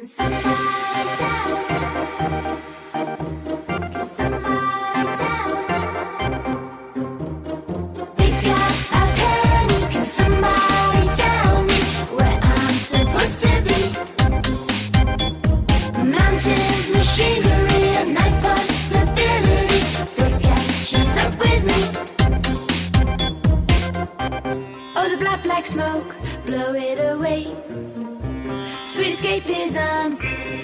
Can somebody tell me? Can somebody tell me? A penny. Can somebody tell me where I'm supposed to be? Mountains, machinery, a night up with me. Oh, the black, black smoke, blow it away. Sweet escapism.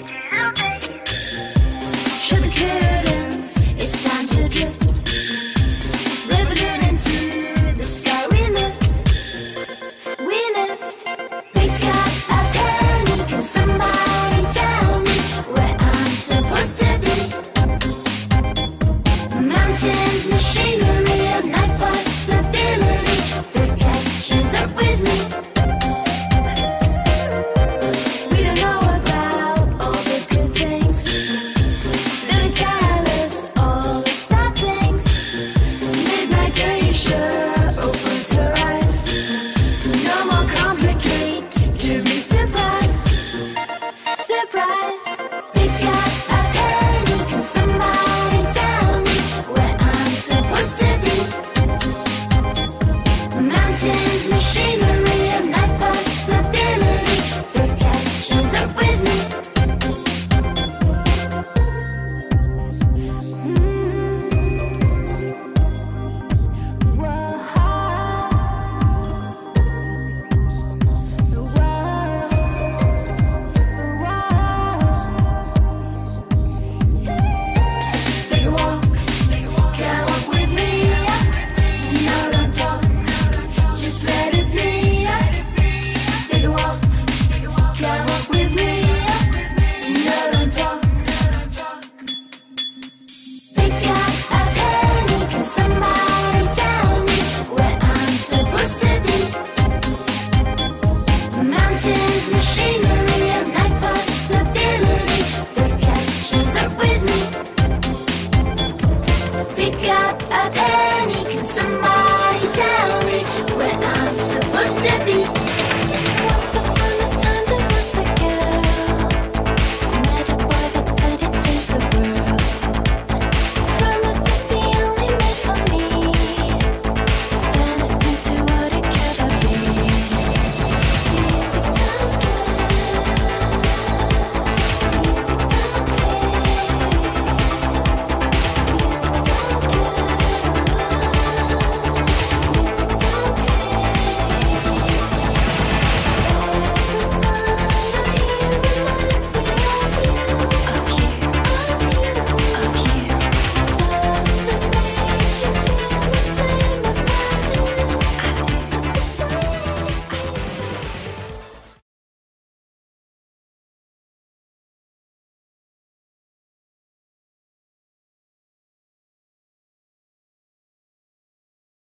supposed to be Mountains, machinery, night possibility. Up with me. Pick up a pen.